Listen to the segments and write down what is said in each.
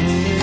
You.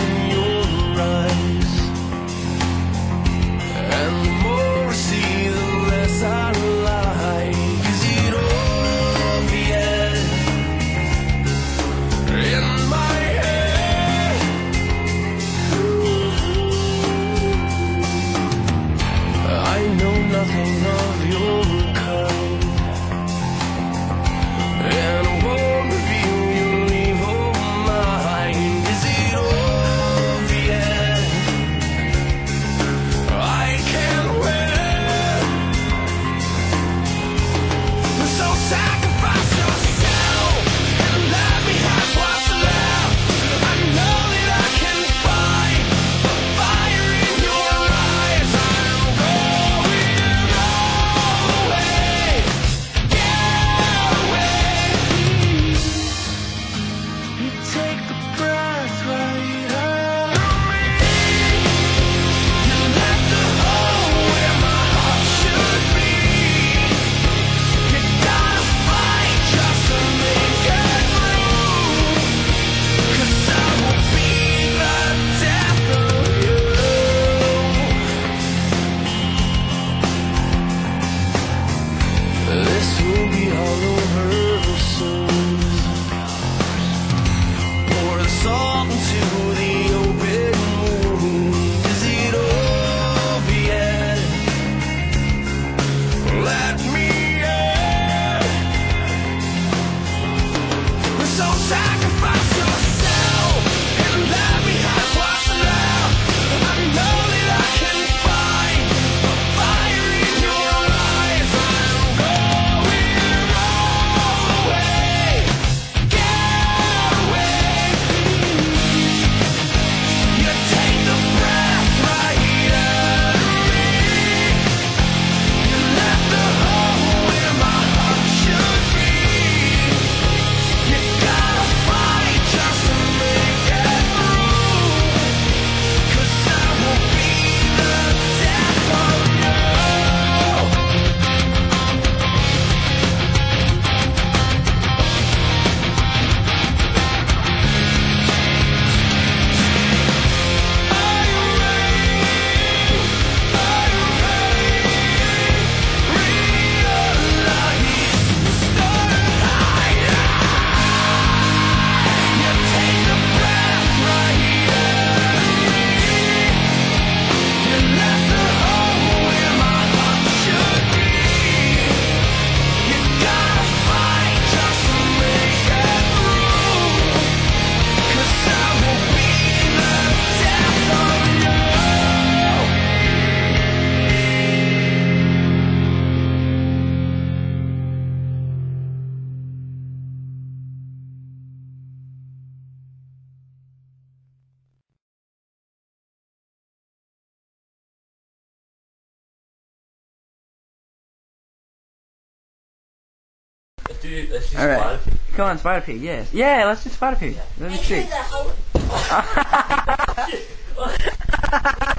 hollow her soul. Pour the salt into the open wound. Is it over yet? Let me. Let's do, All right. Spider Pig. Come on, Spider Pig, yes. Yeah, let's do Spider Pig. Yeah. Let me see.